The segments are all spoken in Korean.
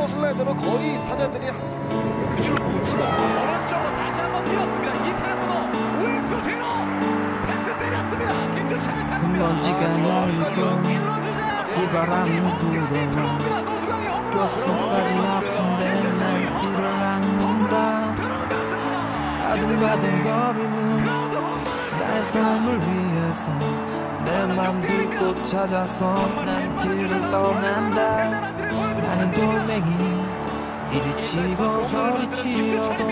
또 슬라이더로 거의 타자들이 보고 치거든요. 오른쪽으로 다시 한번 밀었습니다. 이타구도 우익수 뒤로 패스 때렸습니다. 김주찬이 흙먼지가 날리고 비바람이 불어와 뼛속까지 아픈데 난 이를 낚는다. 아둥바둥 거리는 나의 삶을 위해서 내 맘 들고 찾아서 난 길을 떠난다 나는 돌멩이 이리 치고 저리 치어도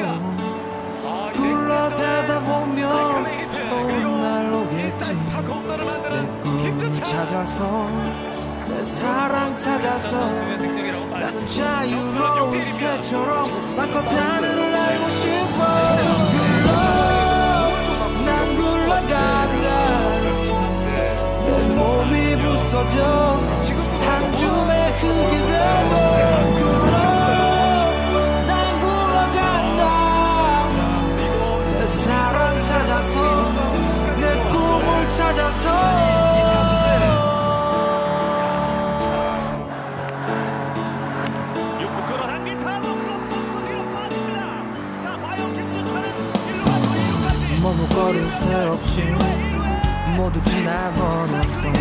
굴러가다 보면 좋은 날 오겠지. 내 꿈을 찾아서 내 사랑 찾아서 나는 자유로운 새처럼 마껏 하늘을 날고 싶어. 굴러 난 굴러간다. 내 몸이 부서져 2루까지 머뭇거릴 새 없이 모두 지나버렸어.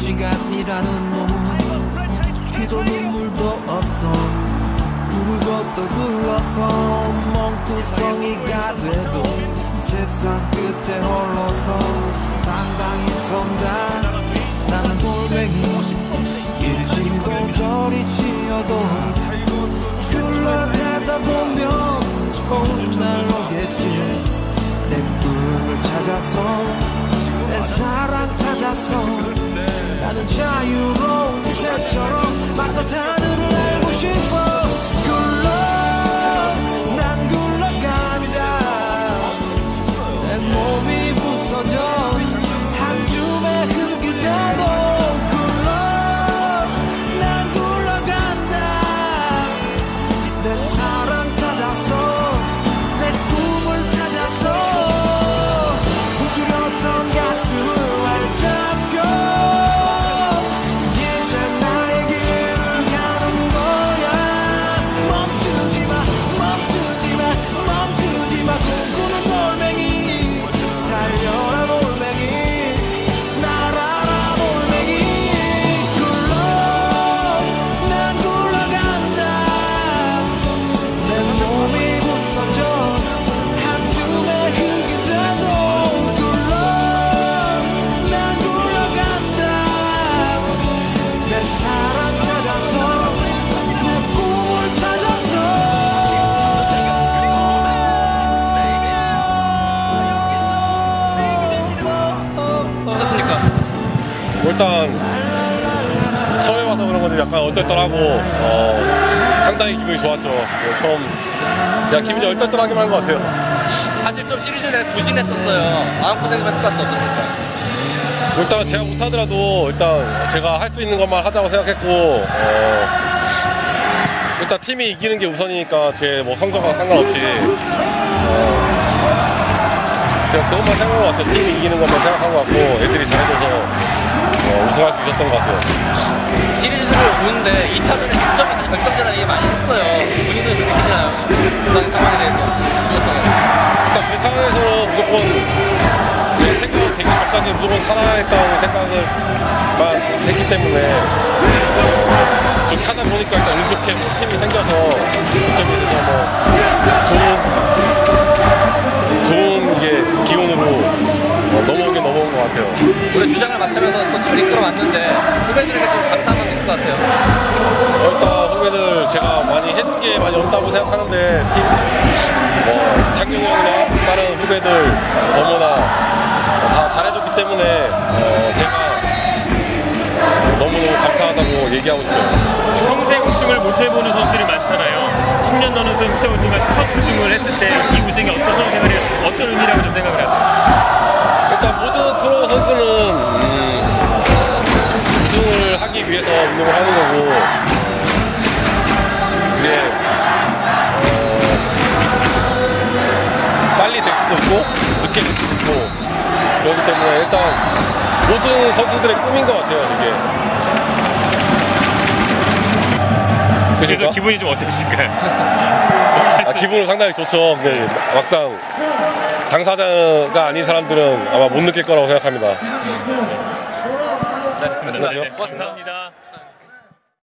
시간이라는 놈은 피도 눈물도 없어. 또 굴러서 멍구성이가 돼도 세상 끝에 홀로서 당당히 선다. 나는 돌멩이 이리 치고 저리 치어도 굴러가다 보면 좋은 찾아서 내 사랑 찾아서 나는 자유로운 새처럼 마껏 하늘을 날고 싶어. 굴러 난 굴러간다. 내 몸이 부서져 한 줌의 흙이 돼도 굴러 난 굴러간다. 내 사랑 일단 처음에 와서 그런 건데 약간 얼떨떨하고 어, 상당히 기분이 좋았죠. 뭐 처음 그냥 기분이 얼떨떨하기만 한 것 같아요. 사실 좀 시리즈 내가 부진했었어요. 마음고생을 했을 것 같은데 어떻습니까? 일단 제가 못하더라도 일단 제가 할 수 있는 것만 하자고 생각했고 어, 일단 팀이 이기는 게 우선이니까 제 뭐 성적과 상관없이 어, 그냥 그것만 생각한 것 같아요. 팀이 이기는 것만 생각한 것 같고 애들이 잘해줘서 어, 우승할 수 있었던 것 같아요. 시리즈를 보는데 2차전에 6점이 사실 결정전이라는 얘기 많이 했어요. 본인도 그렇게 느끼시나요? 부상의 상황에 대해서. 일단 그 상황에서는 무조건 제 생각은 되게 적당히 무조건 살아야겠다고 생각을만 했기 때문에 어, 좀 하다 보니까 일단 운 좋게 뭐 팀이 생겨서 득점이 돼서 뭐 제가 많이 해준 게 많이 없다고 생각하는데 팀, 뭐 창균 형이나 다른 후배들 너무나 다 잘해줬기 때문에 어, 제가 너무너무 감사하다고 얘기하고 싶어요. 평생 우승을 못 해보는 선수들이 많잖아요. 10년 넘은 선수 세월님과 첫 우승을 했을 때 이 우승이 어떤 선생님이 어떤 의미라고 좀 생각을 하세요? 일단 모든 프로 선수는 음, 우승을 하기 위해서 운동을 하는 거고 모든 선수들의 꿈인 것 같아요 이게 그래서 그러니까 기분이 좀 어떠실까요? 아, 기분은 상당히 좋죠. 근데 막상 당사자가 아닌 사람들은 아마 못 느낄 거라고 생각합니다. 네, 네, 고맙습니다. 감사합니다.